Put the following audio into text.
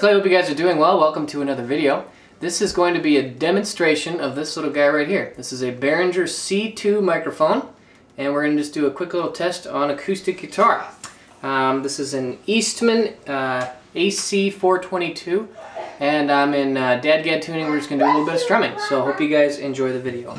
Clay, hope you guys are doing well. Welcome to another video. This is going to be a demonstration of this little guy right here. This is a Behringer C2 microphone, and we're going to just do a quick little test on acoustic guitar. Um, this is an Eastman uh, AC422, and I'm in uh, DADGAD tuning. We're just going to do a little bit of strumming, so hope you guys enjoy the video.